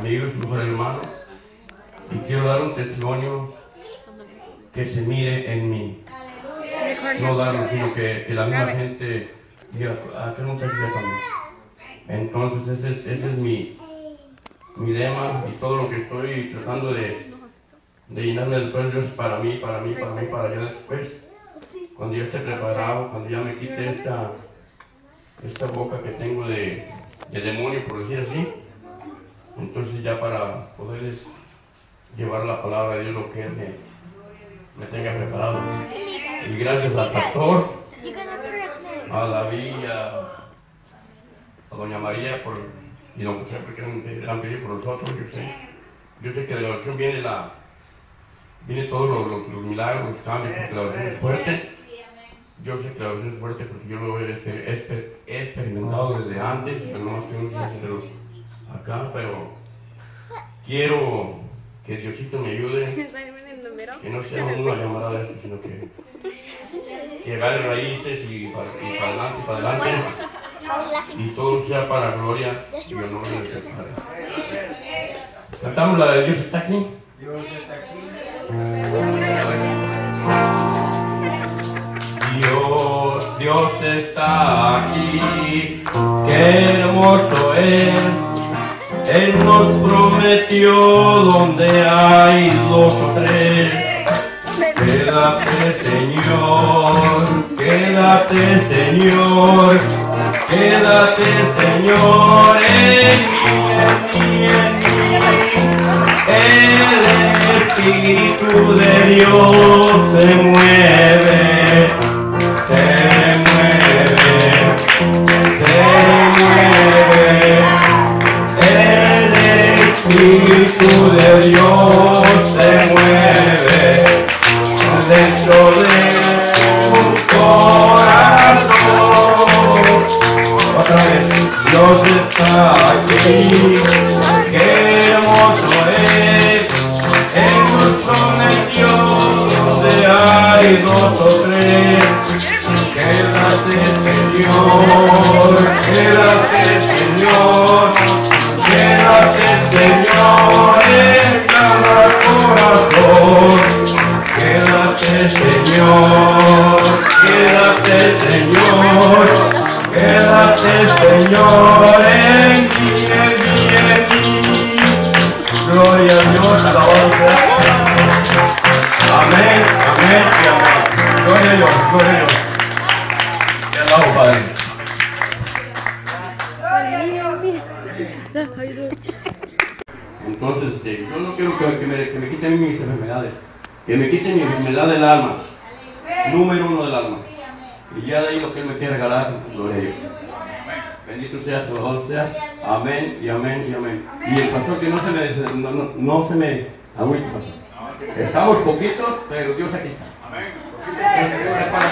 amigos, mejor hermano, y quiero dar un testimonio que se mire en mí. No darlo, sino que, la misma gente diga, ah, que muchacho ya cambió. Entonces ese es, ese es mi, mi lema y todo lo que estoy tratando de, de llenarme del de Dios para mí, para mí, para mí, para allá después. Cuando yo esté preparado, cuando ya me quite esta, esta boca que tengo de, de demonio, por decir así, entonces ya para poderles llevar la palabra de Dios lo que Él me, me tenga preparado. Y gracias al pastor, a David, a, a Doña María por, y Don José porque han, pedido por nosotros, yo sé. Yo sé que la oración viene la viene todos los, milagros, los cambios, porque la oración es fuerte. Yo sé que la oración es fuerte porque yo lo he, exper- exper- he experimentado desde antes, pero no más que unos de los acá, pero quiero que Diosito me ayude, que no sea una llamada de esto, sino que, que agarre raíces y para, y para adelante, y para adelante, y todo sea para gloria y honor de nuestro Padre. Cantamos la de Dios está aquí. Dios, Dios está aquí, qué hermoso es. Él nos prometió donde hay dos o tres. Quédate, Señor, quédate, Señor, quédate, Señor, en mí, en mí, en mí. El Espíritu de Dios se mueve, Gloria a Dios, alabado gloria a Dios. Te alabo, Padre. Entonces, este, yo no quiero que, me, quiten mis enfermedades, que me quiten mi enfermedad del alma, número uno del alma. Y ya de ahí lo que Él me quiere regalar, gloria a Dios. Bendito seas, alabado seas. Amén y amén y amén. Y el pastor que no se me, no, no se me agüite, pastor. Estamos poquitos, pero Dios aquí está. Para